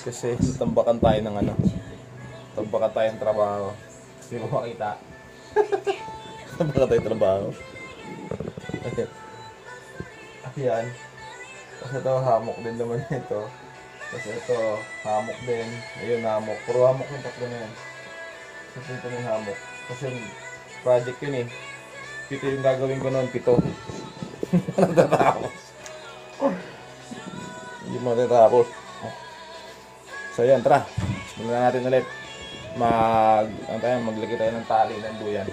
Kasi tambakan tayo ng ano. Tambakan tayo ng trabaho. Hindi mo makita. tambakan tayo ng trabaho. Ayan. Tapos ito, hamok din naman ito. Tapos ito, hamok din. Ayun, hamok. Puro hamok yung tatlo na yan. Tapos ito yung hamok. Kasi project yun eh. Pito yung gagawin ko noon, pito. Natatapos. Hindi mo natatapos. So yan, tara. Simulan natin ulit. Mag, ano tayo, maglagay tayo ng tali ng duyan.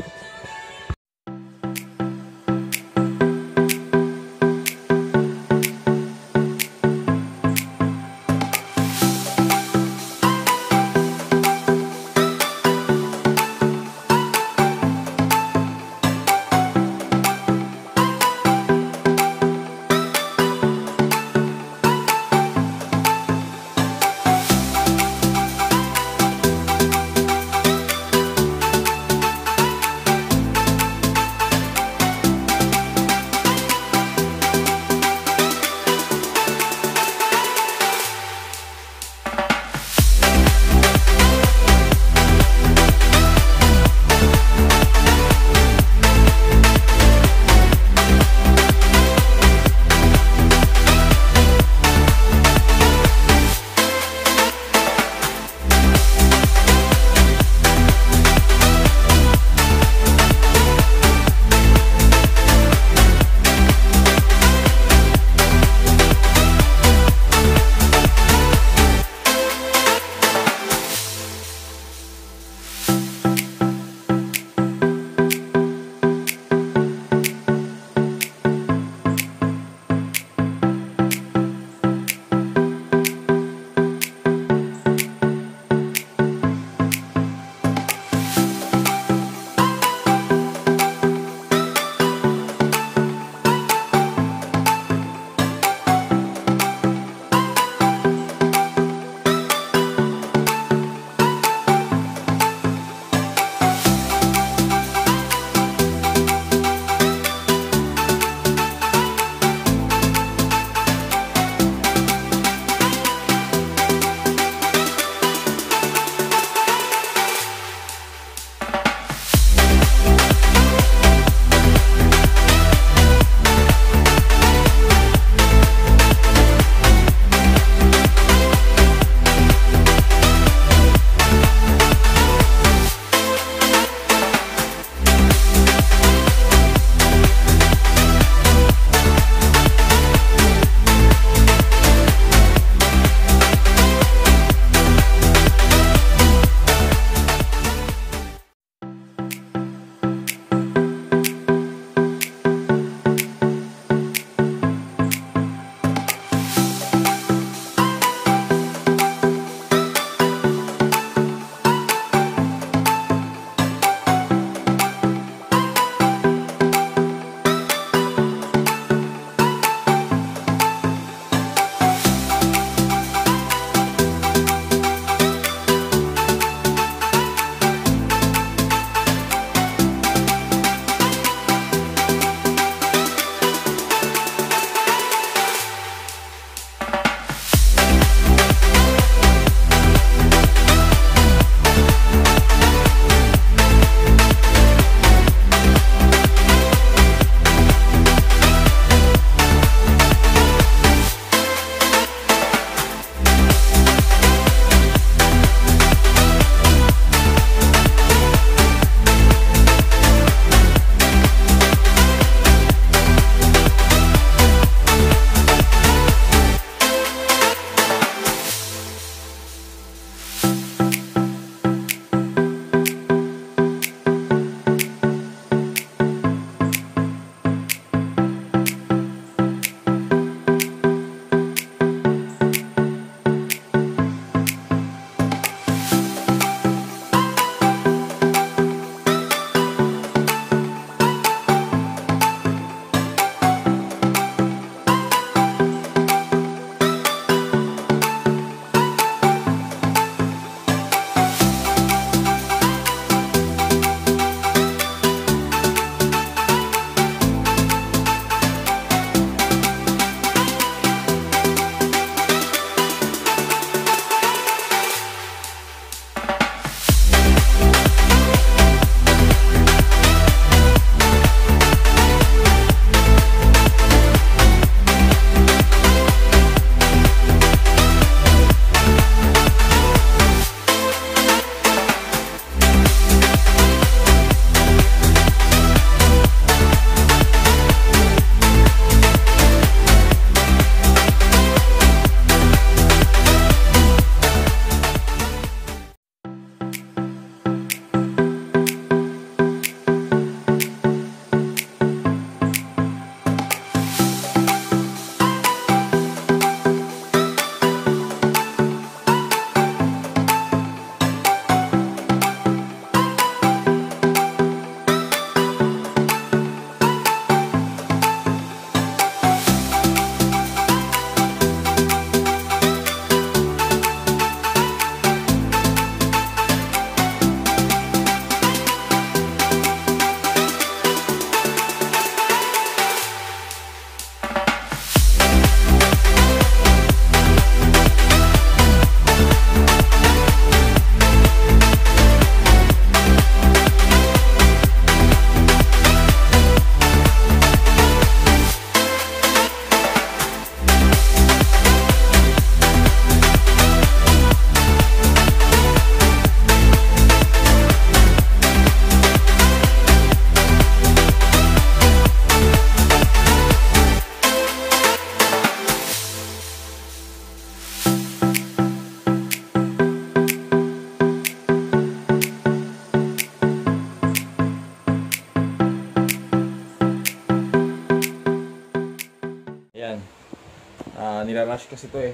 Nilarush kasi to eh.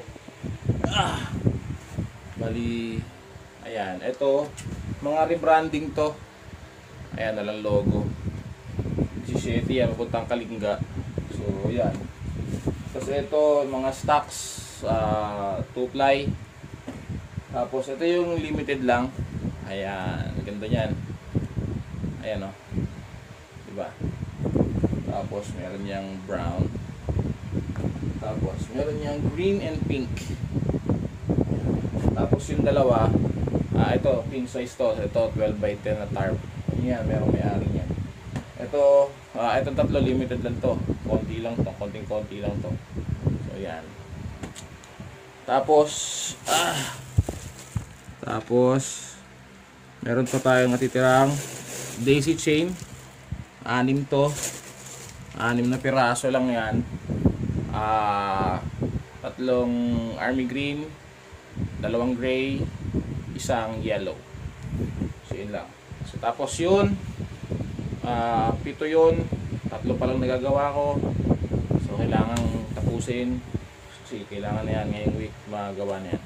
Ah! Bali, ayan. Ito, mga rebranding to. Ayan, nalang logo. 17 yan, papuntang Kalinga. So, yan. Tapos ito, mga stocks, uh, 2-ply. Tapos ito yung limited lang. Ayan, ganda niyan. Ayan o. Diba? Tapos meron niyang brown. Tapos meron niyang green and pink. Tapos yung dalawa, ah ito, king size to. Ito, 12 by 10 na tarp. Yan, meron may-ari niyan. Ito, ah itong tatlo, limited lang to. Konti lang to, konting-konti lang to. So, yan. Tapos, ah, tapos, meron pa tayong natitirang daisy chain. Anim to. Anim na piraso lang yan. Ah, tatlong army green, dalawang gray, isang yellow. So, yun lang. So, tapos yun, ah, pito yun, tatlo pa lang nagagawa ko. So, kailangan tapusin. Kasi kailangan na yan ngayong week magawa na yan.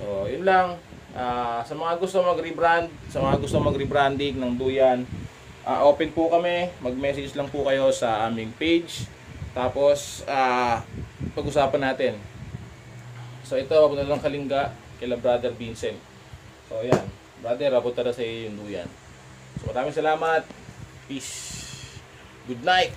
So, yun lang. Ah, sa mga gusto mag-rebrand, sa mga gusto mag-rebranding ng Duyan, ah, open po kami. Mag-message lang po kayo sa aming page. Tapos, ah, pag-usapan natin. So, ito, papunta lang Kalinga, kila Brother Vincent. So, yan. Brother, papunta na sa iyo yung Duyan. So, maraming salamat. Peace. Good night.